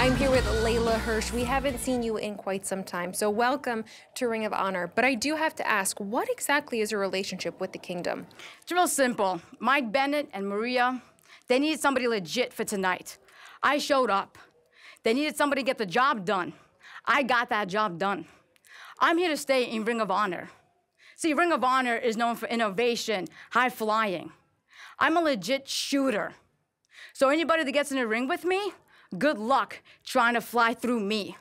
I'm here with Leyla Hirsch. We haven't seen you in quite some time, so welcome to Ring of Honor. But I do have to ask, what exactly is your relationship with the kingdom? It's real simple. Mike Bennett and Maria, they needed somebody legit for tonight. I showed up. They needed somebody to get the job done. I got that job done. I'm here to stay in Ring of Honor. See, Ring of Honor is known for innovation, high flying. I'm a legit shooter. So anybody that gets in a ring with me, good luck trying to fly through me.